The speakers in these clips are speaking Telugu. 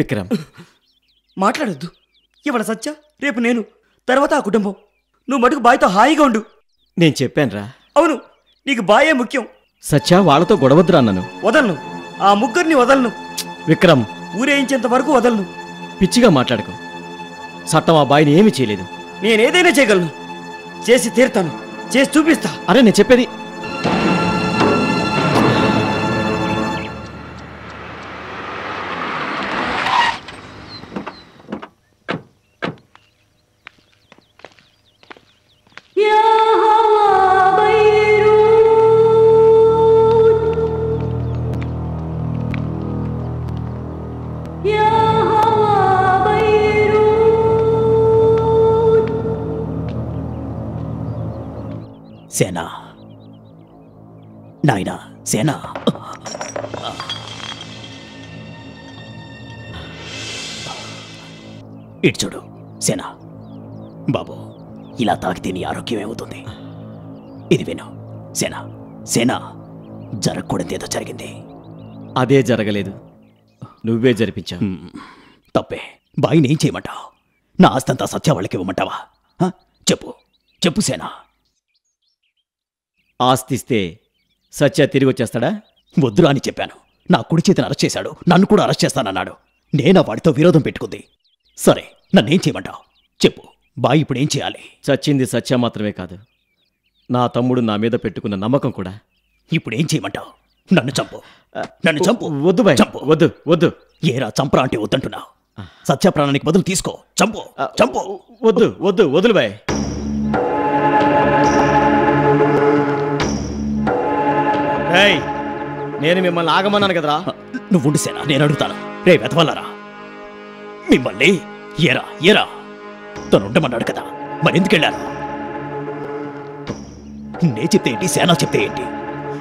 విక్రమ్. మాట్లాడొద్దు. ఇవాళ సత్య? రేపు నేను తర్వాత ఆ కుటుంబం. నువ్వు మటుకు బాయ్తో హాయిగా ఉండు. నేను చెప్పానురా. అవును నీకు బాయే ముఖ్యం. సత్య వాళ్ళతో గొడవద్దురా అన్నాను వదలను. ఆ ముగ్గురిని వదలను. విక్రమ్. ఊరేయించేంత వరకు వదలను. పిచ్చిగా మాట్లాడకు. చట్టం ఆ బాయిని ఏమీ చేయలేదు. నేనేదైనా చేయగలను. చేసి తీరుతాను. చేసి చూపిస్తా. అరే నేను చెప్పేది సేనా? నాయనా సేనా? ఇటు చూడు సేనా. బాబు ఇలా తాకితే నీ ఆరోగ్యం ఏమవుతుంది? ఇది విను సేనా సేనా. జరగకూడదేదో జరిగింది. అదే జరగలేదు. నువ్వే జరిపించావు. తప్పే. బాయిని ఏం చేయమంటావు? నా ఆస్తంతా సత్య వాళ్ళకి ఇవ్వమంటావా? చెప్పు చెప్పు సేనా. ఆస్తిస్తే సత్య తిరిగి వచ్చేస్తాడా? వద్దురా అని చెప్పాను. నా కుడి చేతిని అరెస్ట్ చేశాడు. నన్ను కూడా అరెస్ట్ చేస్తానన్నాడు. నేనా వాడితో విరోధం పెట్టుకుంది. సరే నన్నేం చేయమంటావు? చెప్పు. బాయ్ ఇప్పుడు ఏం చేయాలి? చచ్చింది సత్య మాత్రమే కాదు. నా తమ్ముడు నా మీద పెట్టుకున్న నమ్మకం కూడా. ఇప్పుడు ఏం చేయమంటావు? నన్ను చంపు. నన్ను చంపు. వద్దు బాయ్. చంపు. వద్దు వద్దు. ఏరా చంపరా అంటే వద్దంటున్నావు? సత్య ప్రాణానికి బదులు తీసుకో. చంపు. చంపు. వద్దు వద్దు వదులు బాయ్. నేను మిమ్మల్ని ఆగమన్నాను కదరా? నువ్వు ఉండిసేనా నేను అడుగుతాను. రే వెతవల్లరా మిమ్మల్ని ఏరా ఏరా? తను ఉండమన్నాడు కదా మరెందుకు వెళ్ళారు? నే చెప్తే ఏంటి సేనా చెప్తే ఏంటి?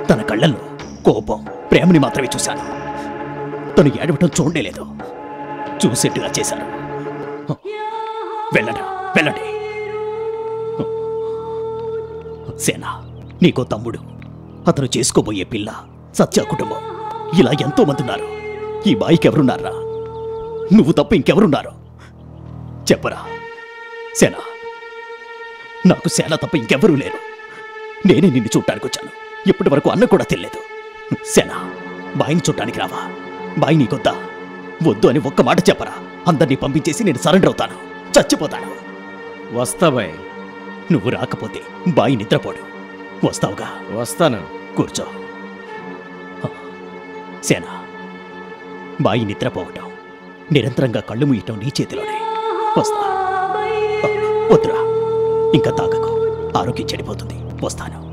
తన కళ్ళల్లో కోపం ప్రేమని మాత్రమే చూశాను. తను ఏడవటం చూడలేదు లేదు. చూసేట్టుగా చేశాను. వెళ్ళండి వెళ్ళండి. సేనా నీకో తమ్ముడు. అతను చేసుకోబోయే పిల్ల సత్య కుటుంబం. ఇలా ఎంతో మంది ఉన్నారు ఈ బాయికి ఎవరున్నారా నువ్వు తప్ప ఇంకెవరున్నారు? చెప్పరా. సేనా నాకు సేన తప్ప ఇంకెవరూ లేరు. నేనే నిన్ను చూడటానికి వచ్చాను. ఇప్పటి వరకు అన్న కూడా తెలియదు సేనా బాయిని చూడటానికి రావా? బాయి నీకొద్దా? వద్దు అని ఒక్క మాట చెప్పరా. అందరినీ పంపించేసి నేను సరెండర్ అవుతాను. చచ్చిపోతాను. వస్తా బాయ్. నువ్వు రాకపోతే బాయి నిద్రపోడు. వస్తావుగా? వస్తాను. కూర్చో. సేనా బాయి నిద్రపోవటం నిరంతరంగా కళ్ళు మూయటం నీ చేతిలోనే. వస్తా. వద్దురా. ఇంకా తాగకు. ఆరోగ్యం చెడిపోతుంది. వస్తాను.